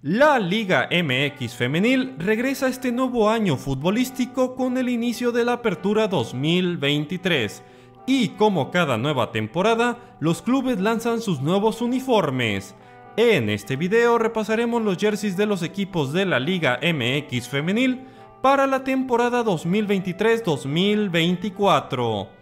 La Liga MX Femenil regresa este nuevo año futbolístico con el inicio de la Apertura 2023. Y como cada nueva temporada, los clubes lanzan sus nuevos uniformes. En este video repasaremos los jerseys de los equipos de la Liga MX Femenil para la temporada 2023-2024.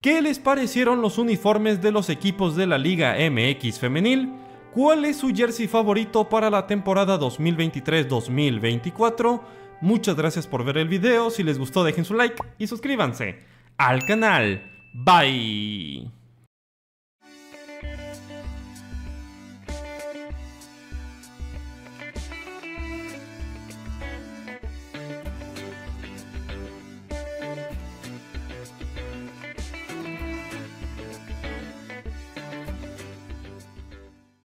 ¿Qué les parecieron los uniformes de los equipos de la Liga MX femenil? ¿Cuál es su jersey favorito para la temporada 2023-2024? Muchas gracias por ver el video, si les gustó dejen su like y suscríbanse al canal. Bye.